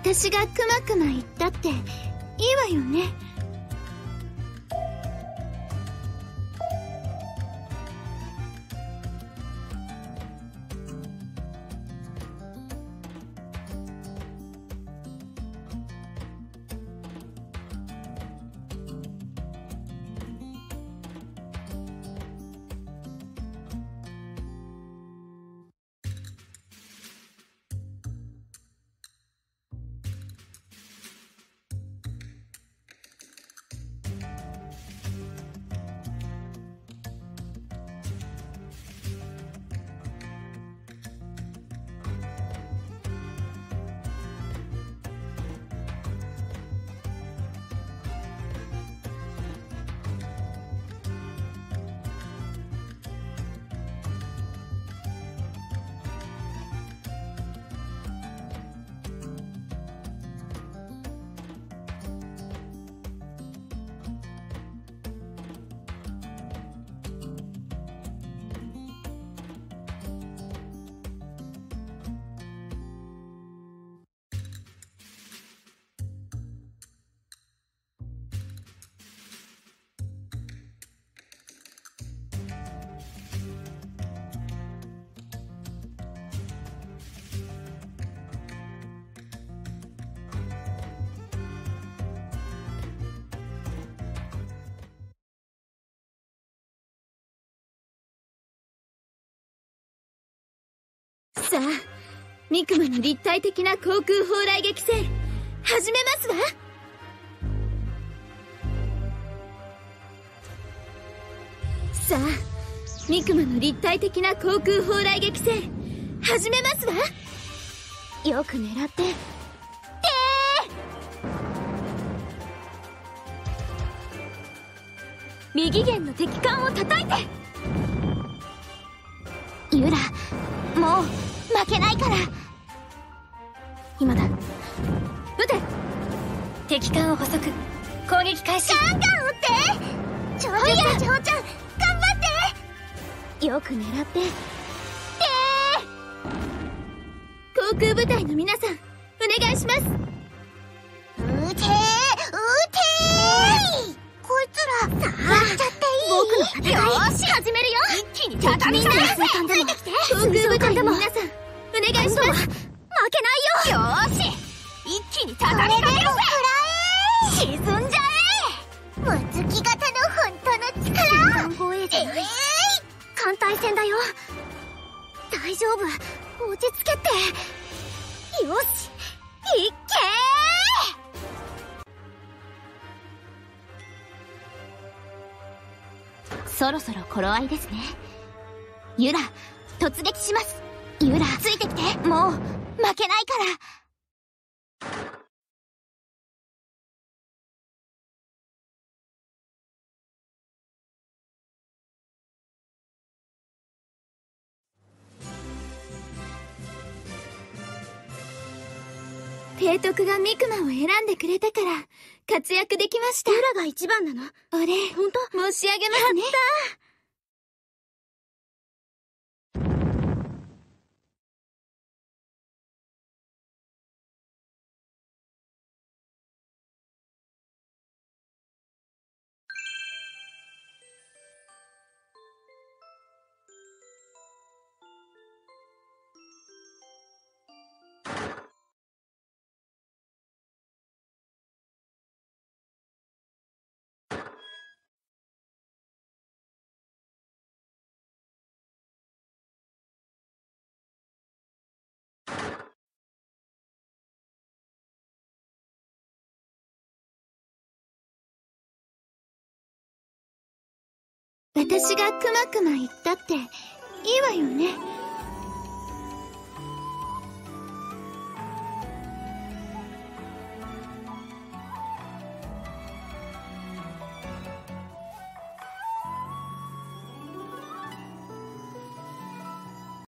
私がくまくま言ったっていいわよね。さ。あミクマの立体的な航空砲雷撃戦始めますわ。さあミクマの立体的な航空砲雷撃戦始めますわ。よく狙って。て右舷の敵艦を叩いて。ユラもう。負けないから。今だ。撃て。敵艦を捕捉。攻撃開始。ガンガン撃って。長女長ちゃん。頑張って。よく狙って。で航空部隊の皆さんお願いします。撃て撃て。こいつらさあやっちゃっていい。僕の戦い。よし。始めるよ。一気に畳みなさい。ついてきて。航空部隊の皆さんお願いします。負けないよ。よし一気に畳みかけるぜ沈んじゃえムツキ型の本当の力暗号衛星ない艦隊戦だよ。大丈夫。落ち着けって。よし。いっけ。ーそろそろ頃合いですね。ユラ突撃しますユラついてきて。もう負けないから。提督がミクマを選んでくれたから活躍できました。ユラが一番なの？お礼本当？申し上げますね。やった私がくまくま言ったっていいわよね。